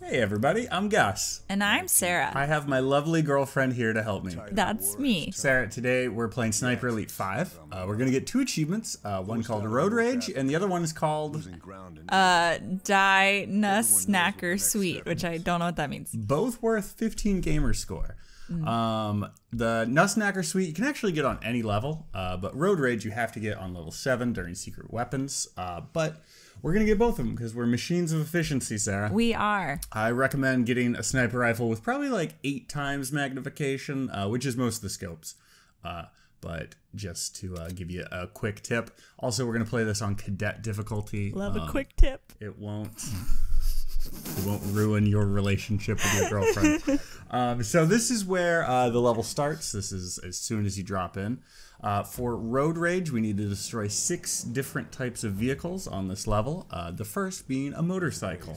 Hey everybody, I'm Gus. And I'm Sarah. I have my lovely girlfriend here to help me. That's me. Sarah, today we're playing Sniper Elite 5. Uh, we're going to get two achievements, uh, one called Road Rage, and the other one is called Uh, Die Nussknacker Sweet, which I don't know what that means. Both Worth 15 Gamer Score. Um, the Nussknacker Suite you can actually get on any level, uh, but Road Rage you have to get on level 7 during Secret Weapons. Uh, but we're going to get both of them because we're machines of efficiency, Sarah. We are. I recommend getting a sniper rifle with probably like eight times magnification, uh, which is most of the scopes. Uh, but just to uh, give you a quick tip, also we're gonna play this on cadet difficulty. Love Um, a quick tip. It won't. it won't ruin your relationship with your girlfriend. um, so this is where uh, the level starts. This is as soon as you drop in. Uh, for road rage, we need to destroy six different types of vehicles on this level. Uh, the first being a motorcycle.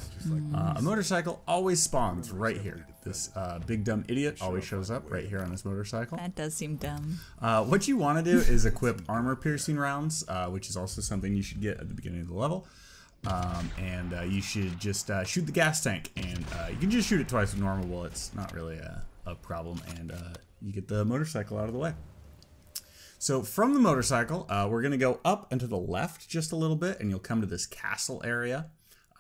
Uh, a motorcycle always spawns right here. This uh, big dumb idiot always shows up right here on this motorcycle. That does seem dumb. Uh, what you want to do is equip armor piercing rounds, uh, which is also something you should get at the beginning of the level. Um, and uh, you should just uh, shoot the gas tank, and uh, you can just shoot it twice with normal bullets. Not really a, a problem, and uh, you get the motorcycle out of the way. So from the motorcycle, uh, we're gonna go up and to the left just a little bit, and you'll come to this castle area.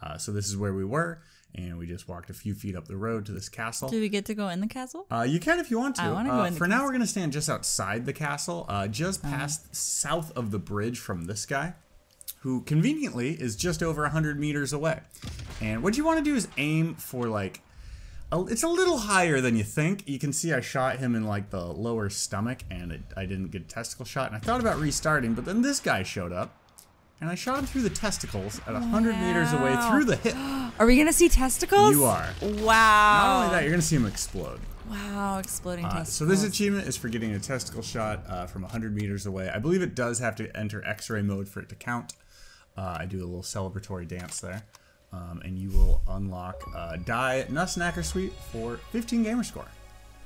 Uh, so this is where we were, and we just walked a few feet up the road to this castle. Do we get to go in the castle? Uh, you can if you want to. I wanna go Uh, in the for now, we're going to stand just outside the castle, uh, just past south of the bridge from this guy, who conveniently is just over 100 meters away. And what you want to do is aim for like. A, it's a little higher than you think. You can see I shot him in like the lower stomach, and it, I didn't get a testicle shot. And I thought about restarting, but then this guy showed up, and I shot him through the testicles at 100 meters away through the hip. Are we gonna see testicles? You are. Wow. Not only that, you're gonna see him explode. Wow, exploding Uh, testicles. so this achievement is for getting a testicle shot uh, from 100 meters away. I believe it does have to enter X-ray mode for it to count. Uh, I do a little celebratory dance there, um, and you will unlock uh, Die Nussknacker Suite for 15 gamer score.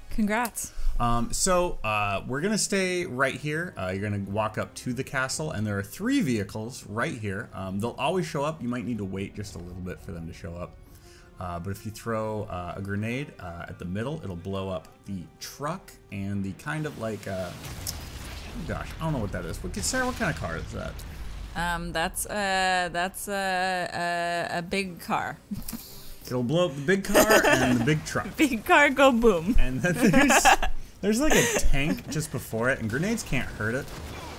Congrats. Um, so uh, we're gonna stay right here. Uh, you're gonna walk up to the castle, and there are three vehicles right here. Um, they'll always show up. You might need to wait just a little bit for them to show up. Uh, but if you throw uh, a grenade uh, at the middle, it'll blow up the truck and the kind of like, uh, gosh, I don't know what that is. What, Sarah, what kind of car is that? Um, that's uh, that's a a, a big car. It'll blow up the big car and the big truck. Big car, go boom. and then there's there's like a tank just before it, and grenades can't hurt it.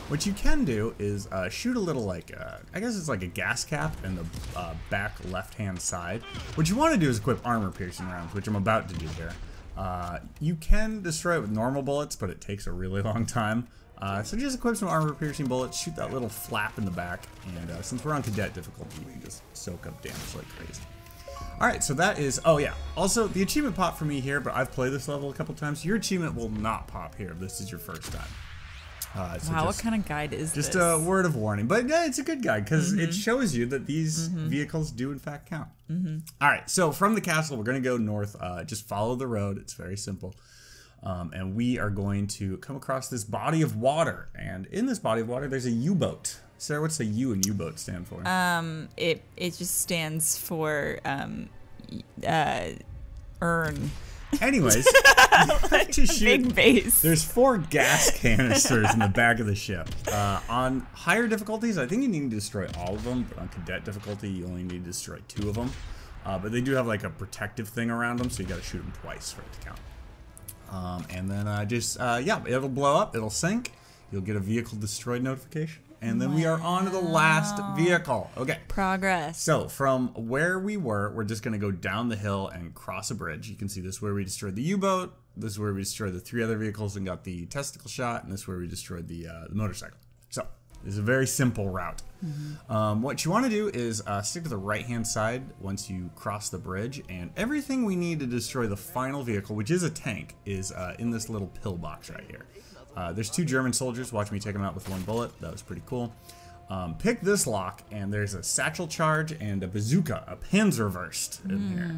What you can do is uh, shoot a little like uh, I guess it's like a gas cap in the uh, back left hand side. What you want to do is equip armor piercing rounds, which I'm about to do here. Uh, you can destroy it with normal bullets, but it takes a really long time. Uh, so just equip some armor piercing bullets, shoot that little flap in the back, and uh, since we're on cadet difficulty, you can just soak up damage like crazy. All right, so that is. Oh yeah. Also, the achievement pop for me here, but I've played this level a couple times. Your achievement will not pop here if this is your first time. Uh, so Wow, just, what kind of guide is Just this? a word of warning, but yeah, it's a good guide because Mm-hmm. it shows you that these vehicles do in fact count. All right, so from the castle, we're gonna go north. Uh, just follow the road. It's very simple. Um, and we are going to come across this body of water. And in this body of water, there's a U-boat. Sarah, what's the U in U-boat stand for? Um, it it just stands for um, uh, earn. Anyways, have to shoot. Big base. There's four gas canisters in the back of the ship. Uh, on higher difficulties, I think you need to destroy all of them, but on cadet difficulty, you only need to destroy two of them. Uh, but they do have like a protective thing around them, so you got to shoot them twice for it to count. Um, and then uh, just uh, yeah, it'll blow up, it'll sink. You'll get a vehicle destroyed notification, and then we are on to the last vehicle. Okay. Progress. So from where we were, we're just gonna go down the hill and cross a bridge. You can see this is where we destroyed the U-boat. This is where we destroyed the three other vehicles and got the testicle shot, and this is where we destroyed the, uh, the motorcycle. So it's a very simple route. Um, what you want to do is uh, stick to the right-hand side once you cross the bridge, and everything we need to destroy the final vehicle, which is a tank, is uh, in this little pillbox right here. Uh, there's two German soldiers. Watch me take them out with one bullet. That was pretty cool. Um, pick this lock, and there's a satchel charge and a bazooka, a Panzerfaust in here.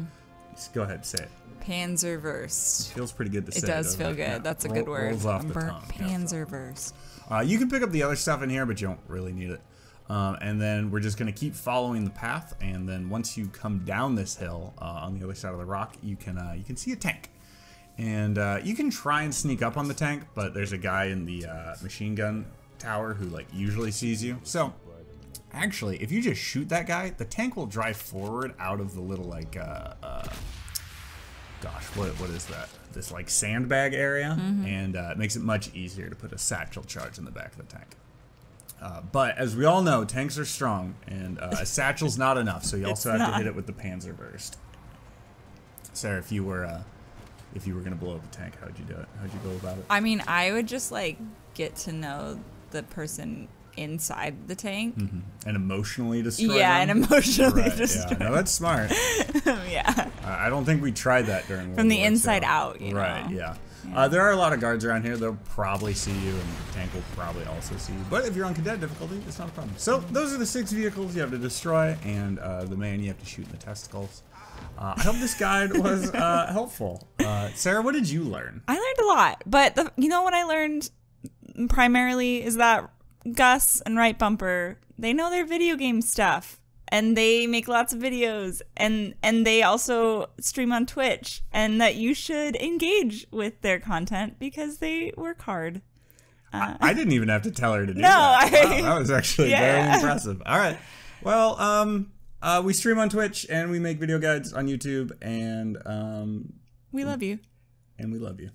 Just go ahead, say it. Panzerfaust. Feels pretty good to It say. does doesn't feel it? good. Yeah. That's a good word. Rolls off the tongue. yeah. Uh, you can pick up the other stuff in here, but you don't really need it. Um, and then we're just going to keep following the path. And then once you come down this hill uh, on the other side of the rock, you can uh, you can see a tank. And uh, you can try and sneak up on the tank, but there's a guy in the uh, machine gun tower who like usually sees you. So actually, if you just shoot that guy, the tank will drive forward out of the little like uh, uh, gosh, what what is that? This like sandbag area, and uh, it makes it much easier to put a satchel charge in the back of the tank. Uh, but as we all know, tanks are strong, and uh, a satchel's not enough. So you also have to hit it with the Panzerfaust. Sarah, if you were uh, if you were gonna blow up a tank, how'd you do it? How'd you go about it? I mean, I would just like get to know the person inside the tank. And emotionally destroy Yeah, them? and emotionally Right, destroy. Yeah, no, that's smart. yeah. I don't think we tried that during World From the War II. inside out, you right? know? Yeah. Uh, there are a lot of guards around here. They'll probably see you, and the tank will probably also see you. But if you're on cadet difficulty, it's not a problem. So those are the six vehicles you have to destroy, and uh, the man you have to shoot in the testicles. Uh, I hope this guide was uh, helpful. Uh, Sarah, what did you learn? I learned a lot, but the, you know what I learned primarily is that Gus and Right Bumper they know their video game stuff and they make lots of videos and and they also stream on Twitch and that you should engage with their content because they work hard. I didn't even have to tell her to do No, that. I- Wow, that was actually Yeah. very impressive. All right. Well, um, uh, we stream on Twitch and we make video guides on YouTube, and um, We love you. and we love you.